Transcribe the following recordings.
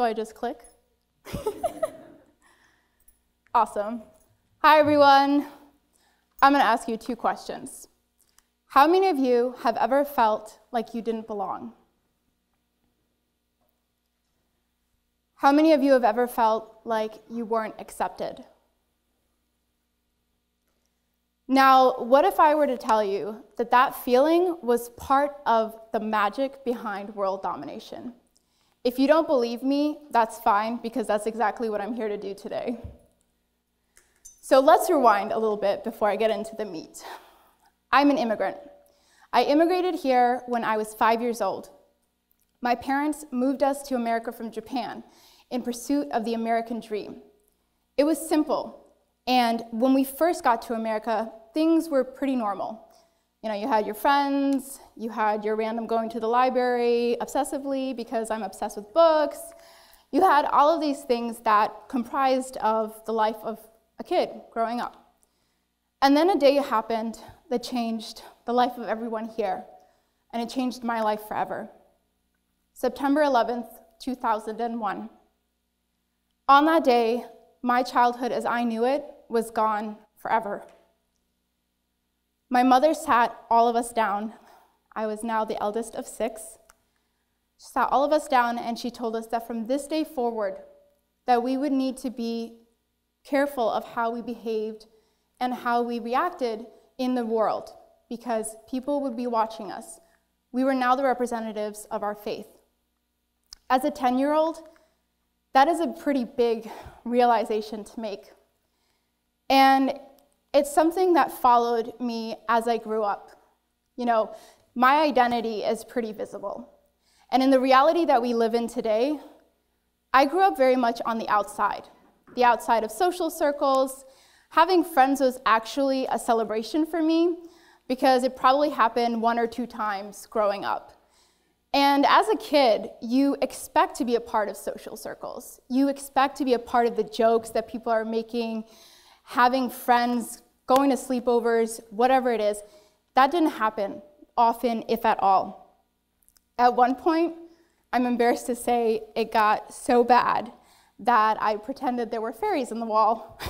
So I just click. awesome. Hi, everyone. I'm going to ask you two questions. How many of you have ever felt like you didn't belong? How many of you have ever felt like you weren't accepted? Now, what if I were to tell you that that feeling was part of the magic behind world domination? If you don't believe me, that's fine because that's exactly what I'm here to do today. So let's rewind a little bit before I get into the meat. I'm an immigrant. I immigrated here when I was five years old. My parents moved us to America from Japan in pursuit of the American dream. It was simple, and when we first got to America, things were pretty normal. You know, you had your friends, you had your random going to the library obsessively because I'm obsessed with books. You had all of these things that comprised of the life of a kid growing up. And then a day happened that changed the life of everyone here, and it changed my life forever. September 11th, 2001. On that day, my childhood as I knew it was gone forever. My mother sat all of us down. I was now the eldest of six. She sat all of us down and she told us that from this day forward, that we would need to be careful of how we behaved and how we reacted in the world because people would be watching us. We were now the representatives of our faith. As a 10 year old, that is a pretty big realization to make. And it's something that followed me as I grew up. You know, my identity is pretty visible. And in the reality that we live in today, I grew up very much on the outside, the outside of social circles. Having friends was actually a celebration for me because it probably happened one or two times growing up. And as a kid, you expect to be a part of social circles. You expect to be a part of the jokes that people are making, having friends, going to sleepovers, whatever it is, that didn't happen often, if at all. At one point, I'm embarrassed to say it got so bad that I pretended there were fairies in the wall,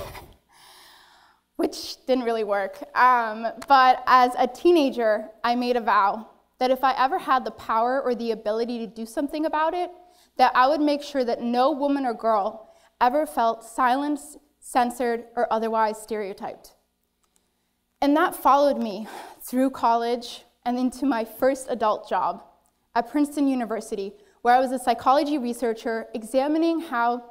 which didn't really work. Um, but as a teenager, I made a vow that if I ever had the power or the ability to do something about it, that I would make sure that no woman or girl ever felt silenced, censored, or otherwise stereotyped. And that followed me through college and into my first adult job at Princeton University, where I was a psychology researcher examining how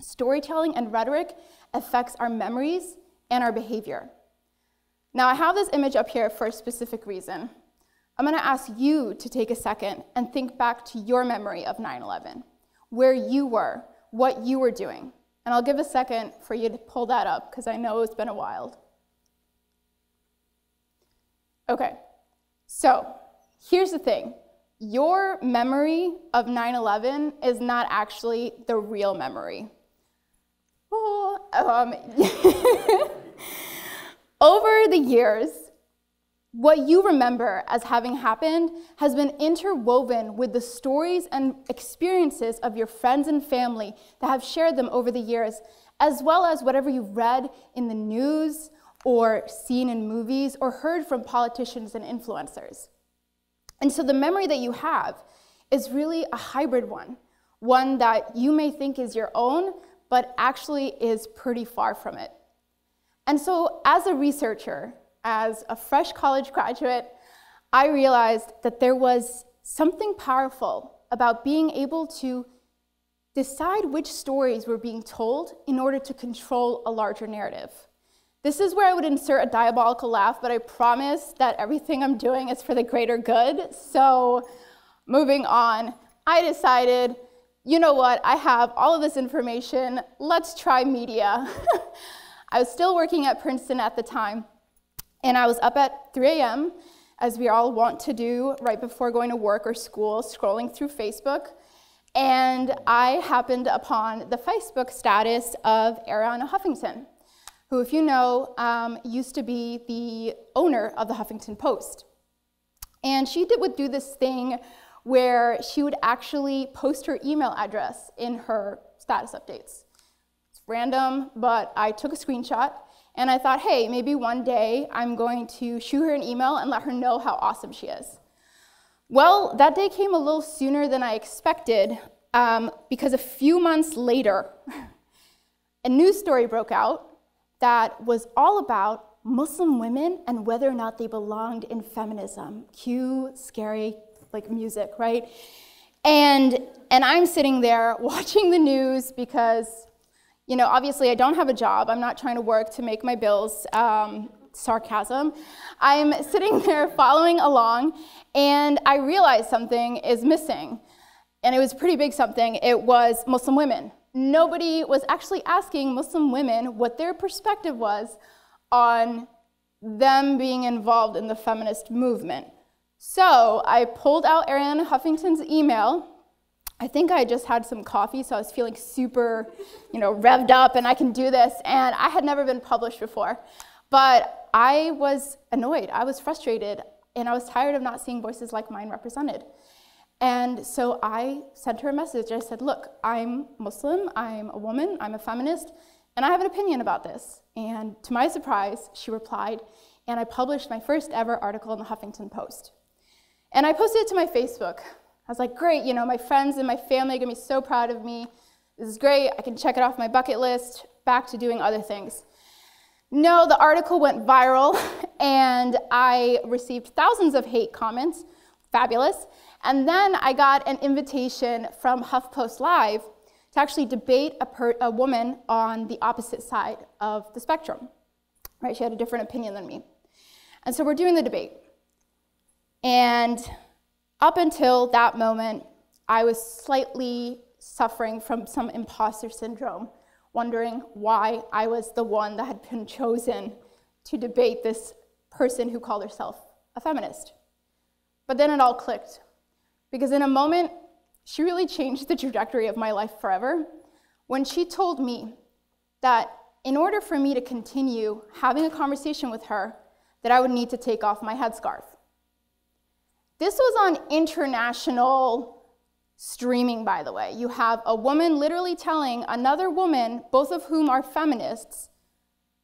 storytelling and rhetoric affects our memories and our behavior. Now, I have this image up here for a specific reason. I'm going to ask you to take a second and think back to your memory of 9 11, where you were, what you were doing. And I'll give a second for you to pull that up because I know it's been a while. Okay, so here's the thing your memory of 9 11 is not actually the real memory. Oh, um, over the years, what you remember as having happened has been interwoven with the stories and experiences of your friends and family that have shared them over the years, as well as whatever you've read in the news or seen in movies or heard from politicians and influencers. And so the memory that you have is really a hybrid one, one that you may think is your own, but actually is pretty far from it. And so as a researcher, as a fresh college graduate, I realized that there was something powerful about being able to decide which stories were being told in order to control a larger narrative. This is where I would insert a diabolical laugh, but I promise that everything I'm doing is for the greater good. So, moving on, I decided, you know what, I have all of this information, let's try media. I was still working at Princeton at the time, and I was up at 3 a.m., as we all want to do right before going to work or school, scrolling through Facebook. And I happened upon the Facebook status of Arianna Huffington, who, if you know, um, used to be the owner of the Huffington Post. And she did, would do this thing where she would actually post her email address in her status updates. It's random, but I took a screenshot and I thought, hey, maybe one day I'm going to shoot her an email and let her know how awesome she is. Well, that day came a little sooner than I expected um, because a few months later, a news story broke out that was all about Muslim women and whether or not they belonged in feminism. Cue scary like music, right? And and I'm sitting there watching the news because, you know, obviously I don't have a job. I'm not trying to work to make my bills. Um, sarcasm. I'm sitting there following along, and I realized something is missing. And it was pretty big something. It was Muslim women. Nobody was actually asking Muslim women what their perspective was on them being involved in the feminist movement. So I pulled out Arianna Huffington's email. I think I just had some coffee, so I was feeling super, you know, revved up and I can do this. And I had never been published before. But I was annoyed, I was frustrated, and I was tired of not seeing voices like mine represented. And so I sent her a message. I said, Look, I'm Muslim, I'm a woman, I'm a feminist, and I have an opinion about this. And to my surprise, she replied, and I published my first ever article in the Huffington Post. And I posted it to my Facebook. I was like, Great, you know, my friends and my family are gonna be so proud of me. This is great, I can check it off my bucket list, back to doing other things. No, the article went viral and I received thousands of hate comments. Fabulous. And then I got an invitation from HuffPost Live to actually debate a, per, a woman on the opposite side of the spectrum. Right? She had a different opinion than me. And so we're doing the debate. And up until that moment, I was slightly suffering from some imposter syndrome wondering why I was the one that had been chosen to debate this person who called herself a feminist. But then it all clicked. Because in a moment, she really changed the trajectory of my life forever when she told me that in order for me to continue having a conversation with her, that I would need to take off my headscarf. This was on international streaming, by the way. You have a woman literally telling another woman, both of whom are feminists,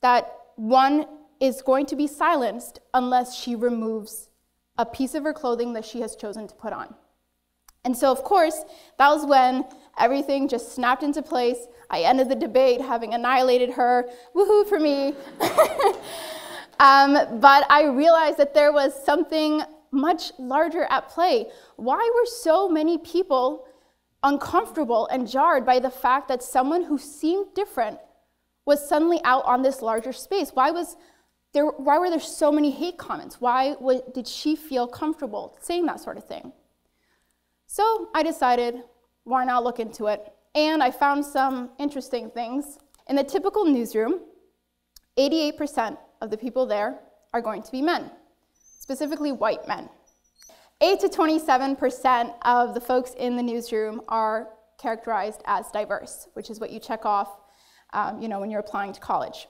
that one is going to be silenced unless she removes a piece of her clothing that she has chosen to put on. And so, of course, that was when everything just snapped into place. I ended the debate having annihilated her. Woohoo for me. um, but I realized that there was something much larger at play. Why were so many people uncomfortable and jarred by the fact that someone who seemed different was suddenly out on this larger space? Why was there, why were there so many hate comments? Why did she feel comfortable saying that sort of thing? So I decided, why not look into it? And I found some interesting things. In the typical newsroom, 88% of the people there are going to be men specifically white men. 8 to 27% of the folks in the newsroom are characterized as diverse, which is what you check off um, you know, when you're applying to college.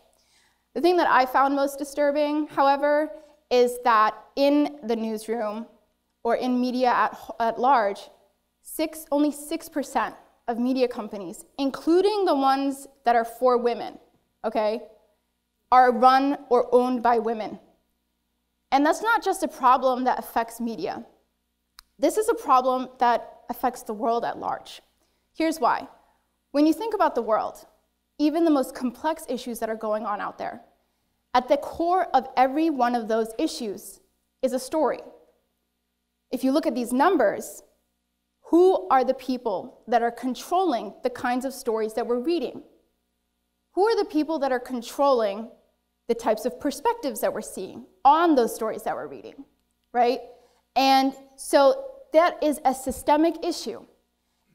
The thing that I found most disturbing, however, is that in the newsroom or in media at, at large, six, only 6% of media companies, including the ones that are for women, okay, are run or owned by women. And that's not just a problem that affects media. This is a problem that affects the world at large. Here's why. When you think about the world, even the most complex issues that are going on out there, at the core of every one of those issues is a story. If you look at these numbers, who are the people that are controlling the kinds of stories that we're reading? Who are the people that are controlling the types of perspectives that we're seeing on those stories that we're reading, right? And so that is a systemic issue.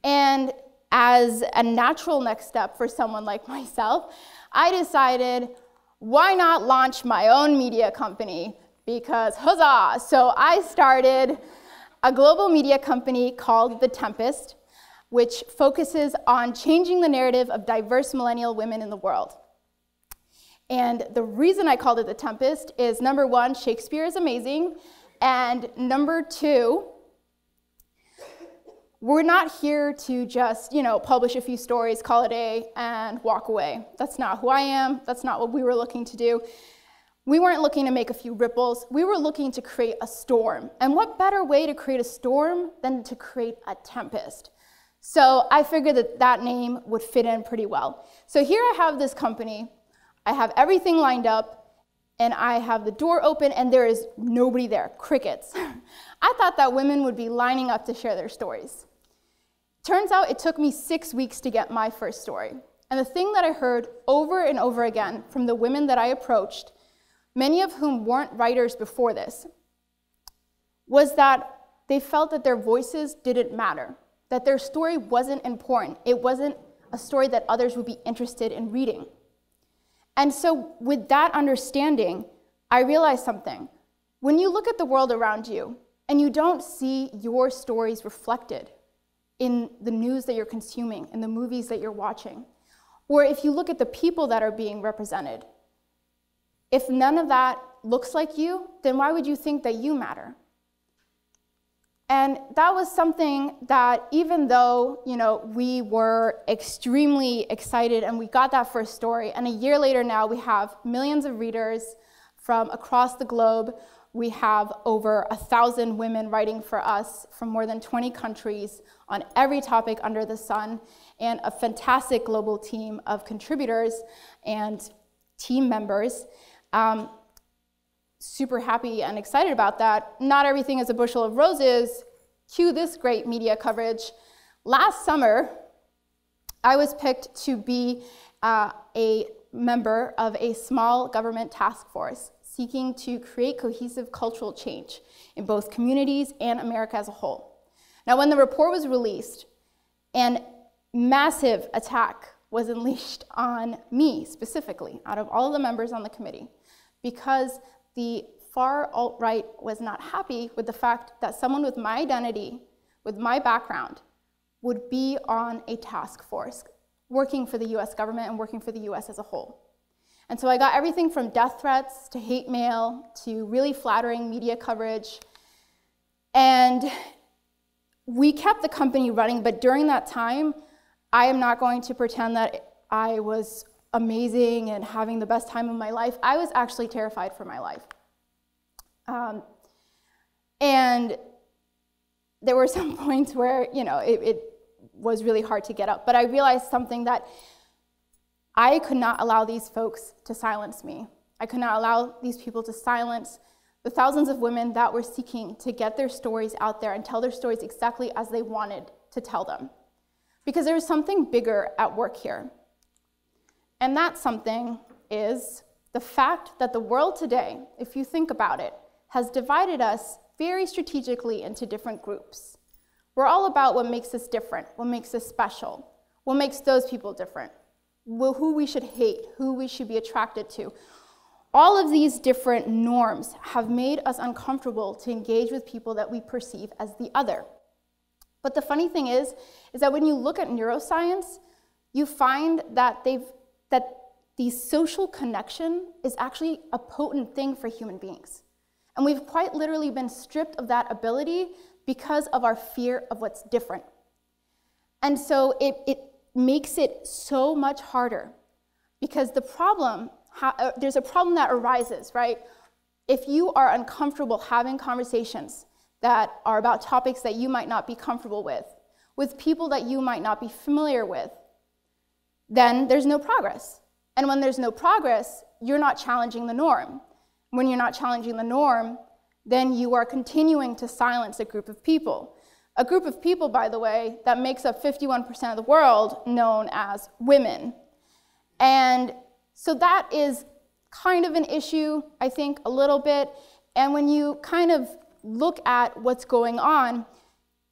And as a natural next step for someone like myself, I decided why not launch my own media company? Because huzzah! So I started a global media company called The Tempest, which focuses on changing the narrative of diverse millennial women in the world. And the reason I called it The Tempest is number one, Shakespeare is amazing. And number two, we're not here to just, you know, publish a few stories, call it a and walk away. That's not who I am. That's not what we were looking to do. We weren't looking to make a few ripples. We were looking to create a storm. And what better way to create a storm than to create a tempest? So I figured that that name would fit in pretty well. So here I have this company. I have everything lined up and I have the door open and there is nobody there, crickets. I thought that women would be lining up to share their stories. Turns out it took me six weeks to get my first story. And the thing that I heard over and over again from the women that I approached, many of whom weren't writers before this, was that they felt that their voices didn't matter, that their story wasn't important. It wasn't a story that others would be interested in reading. And so, with that understanding, I realized something. When you look at the world around you and you don't see your stories reflected in the news that you're consuming, in the movies that you're watching, or if you look at the people that are being represented, if none of that looks like you, then why would you think that you matter? And that was something that even though, you know, we were extremely excited and we got that first story, and a year later now we have millions of readers from across the globe. We have over a thousand women writing for us from more than 20 countries on every topic under the sun, and a fantastic global team of contributors and team members. Um, super happy and excited about that. Not everything is a bushel of roses. Cue this great media coverage. Last summer, I was picked to be uh, a member of a small government task force seeking to create cohesive cultural change in both communities and America as a whole. Now, when the report was released, an massive attack was unleashed on me specifically, out of all the members on the committee, because the far alt right was not happy with the fact that someone with my identity, with my background, would be on a task force working for the US government and working for the US as a whole. And so I got everything from death threats to hate mail to really flattering media coverage. And we kept the company running, but during that time, I am not going to pretend that I was amazing and having the best time of my life. I was actually terrified for my life. Um, and there were some points where, you know, it, it was really hard to get up. But I realized something that I could not allow these folks to silence me. I could not allow these people to silence the thousands of women that were seeking to get their stories out there and tell their stories exactly as they wanted to tell them. Because there was something bigger at work here. And that something is the fact that the world today, if you think about it, has divided us very strategically into different groups. We're all about what makes us different, what makes us special, what makes those people different, who we should hate, who we should be attracted to. All of these different norms have made us uncomfortable to engage with people that we perceive as the other. But the funny thing is, is that when you look at neuroscience, you find that they've that the social connection is actually a potent thing for human beings. And we've quite literally been stripped of that ability because of our fear of what's different. And so it, it makes it so much harder because the problem, uh, there's a problem that arises, right? If you are uncomfortable having conversations that are about topics that you might not be comfortable with, with people that you might not be familiar with, then there's no progress. And when there's no progress, you're not challenging the norm. When you're not challenging the norm, then you are continuing to silence a group of people. A group of people, by the way, that makes up 51% of the world, known as women. And so that is kind of an issue, I think, a little bit. And when you kind of look at what's going on,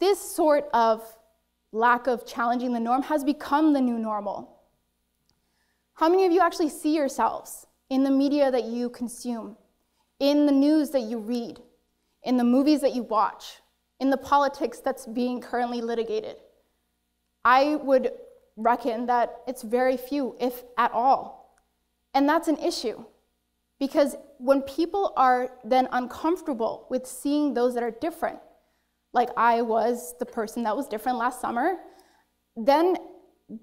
this sort of lack of challenging the norm has become the new normal. How many of you actually see yourselves in the media that you consume? in the news that you read, in the movies that you watch, in the politics that's being currently litigated. I would reckon that it's very few, if at all. And that's an issue because when people are then uncomfortable with seeing those that are different, like I was the person that was different last summer, then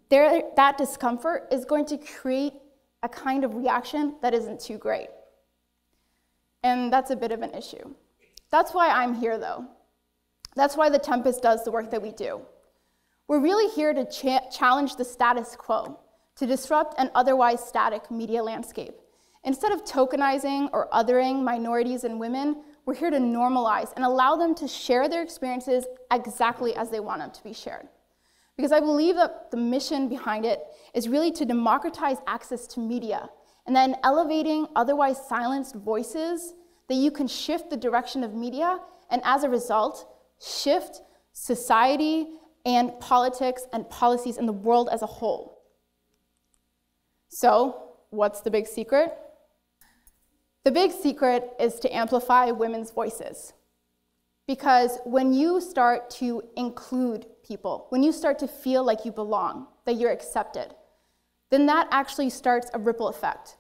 there, that discomfort is going to create a kind of reaction that isn't too great. And that's a bit of an issue. That's why I'm here, though. That's why the Tempest does the work that we do. We're really here to cha challenge the status quo, to disrupt an otherwise static media landscape. Instead of tokenizing or othering minorities and women, we're here to normalize and allow them to share their experiences exactly as they want them to be shared. Because I believe that the mission behind it is really to democratize access to media and then elevating otherwise silenced voices that you can shift the direction of media and as a result, shift society and politics and policies in the world as a whole. So, what's the big secret? The big secret is to amplify women's voices. Because when you start to include people, when you start to feel like you belong, that you're accepted, then that actually starts a ripple effect,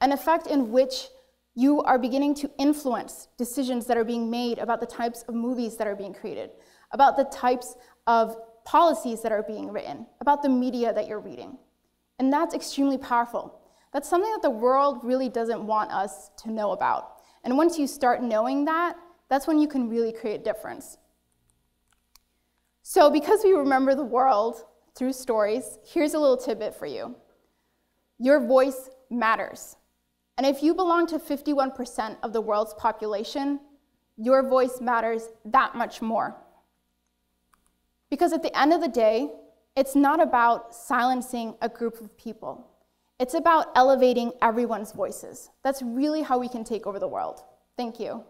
an effect in which you are beginning to influence decisions that are being made about the types of movies that are being created, about the types of policies that are being written, about the media that you're reading. And that's extremely powerful. That's something that the world really doesn't want us to know about. And once you start knowing that, that's when you can really create difference. So, because we remember the world through stories, here's a little tidbit for you. Your voice matters. And if you belong to 51% of the world's population, your voice matters that much more. Because at the end of the day, it's not about silencing a group of people. It's about elevating everyone's voices. That's really how we can take over the world. Thank you.